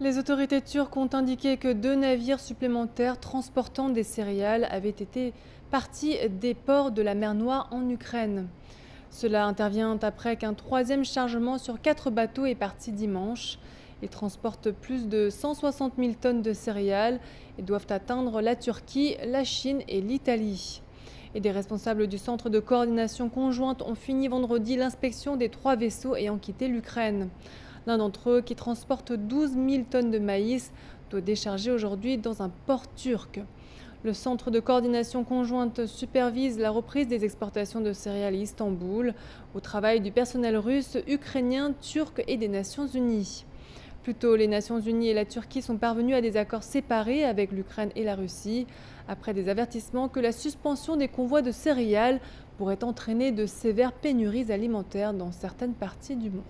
Les autorités turques ont indiqué que deux navires supplémentaires transportant des céréales avaient été partis des ports de la mer Noire en Ukraine. Cela intervient après qu'un troisième chargement sur quatre bateaux est parti dimanche. Ils transportent plus de 160 000 tonnes de céréales et doivent atteindre la Turquie, la Chine et l'Italie et des responsables du Centre de coordination conjointe ont fini vendredi l'inspection des trois vaisseaux ayant quitté l'Ukraine. L'un d'entre eux, qui transporte 12 000 tonnes de maïs, doit décharger aujourd'hui dans un port turc. Le Centre de coordination conjointe supervise la reprise des exportations de céréales à Istanbul, au travail du personnel russe, ukrainien, turc et des Nations Unies. Plus tôt, les Nations Unies et la Turquie sont parvenus à des accords séparés avec l'Ukraine et la Russie, après des avertissements que la suspension des convois de céréales pourrait entraîner de sévères pénuries alimentaires dans certaines parties du monde.